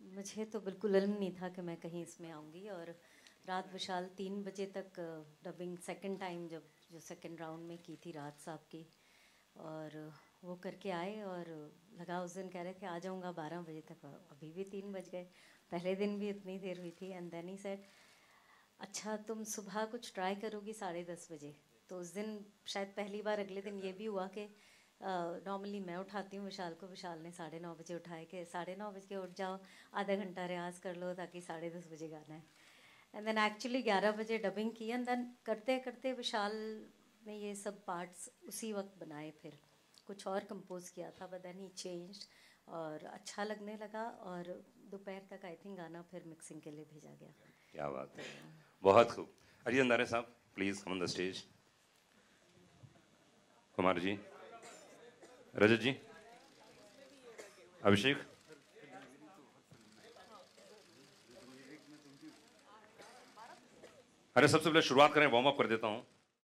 मुझे तो बिल्कुल इल्म नहीं था कि मैं कहीं इसमें आऊँगी और रात विशाल तीन बजे तक डबिंग सेकंड टाइम जब, जो सेकंड राउंड में की थी रात साहब की। और वो करके आए और लगा उस दिन कह रहे थे, आ जाऊँगा बारह बजे तक। अभी भी तीन बज गए। पहले दिन भी इतनी देर हुई थी। एंड देन ही सेड अच्छा तुम सुबह कुछ ट्राई करोगी साढ़े दस बजे। तो उस दिन शायद पहली बार, अगले दिन ये भी हुआ कि नॉर्मली मैं उठाती हूँ विशाल को विशाल ने साढ़े नौ बजे उठाए कि साढ़े नौ बजे उठ जाओ आधा घंटा रियाज कर लो ताकि साढ़े दस बजे गाना है। एंड देन एक्चुअली ग्यारह बजे डबिंग की एंड देन करते करते विशाल ने ये सब पार्ट्स उसी वक्त बनाए फिर। कुछ और कंपोज किया था बट देन ही चेंज और अच्छा लगने लगा और दोपहर तक आई थिंक गाना फिर मिक्सिंग के लिए भेजा गया। क्या बात है। बहुत खूब। अरिजन अंदारे साहब please come on the stage Kumar ji. Rajat ji Abhishek अरे सबसे पहले शुरुआत करें वार्म अप कर देता हूँ।